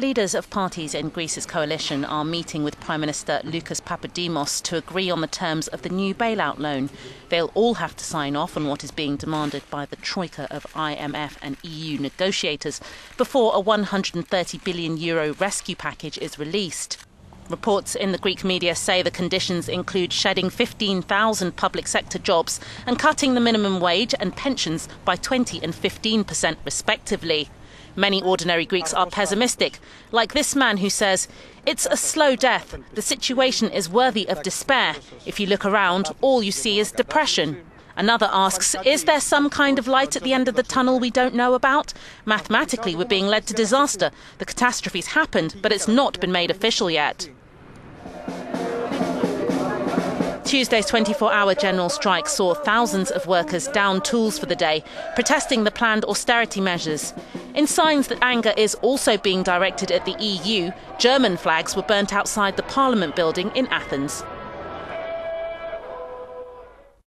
Leaders of parties in Greece's coalition are meeting with Prime Minister Lucas Papademos to agree on the terms of the new bailout loan. They'll all have to sign off on what is being demanded by the troika of IMF and EU negotiators before a 130 billion euro rescue package is released. Reports in the Greek media say the conditions include shedding 15,000 public sector jobs and cutting the minimum wage and pensions by 20 and 15% respectively. Many ordinary Greeks are pessimistic, like this man who says, It's a slow death. The situation is worthy of despair. If you look around, all you see is depression. Another asks, Is there some kind of light at the end of the tunnel we don't know about? Mathematically, we're being led to disaster. The catastrophe's happened, but it's not been made official yet. Tuesday's 24 hour general strike saw thousands of workers down tools for the day, protesting the planned austerity measures. In signs that anger is also being directed at the EU, German flags were burnt outside the Parliament building in Athens.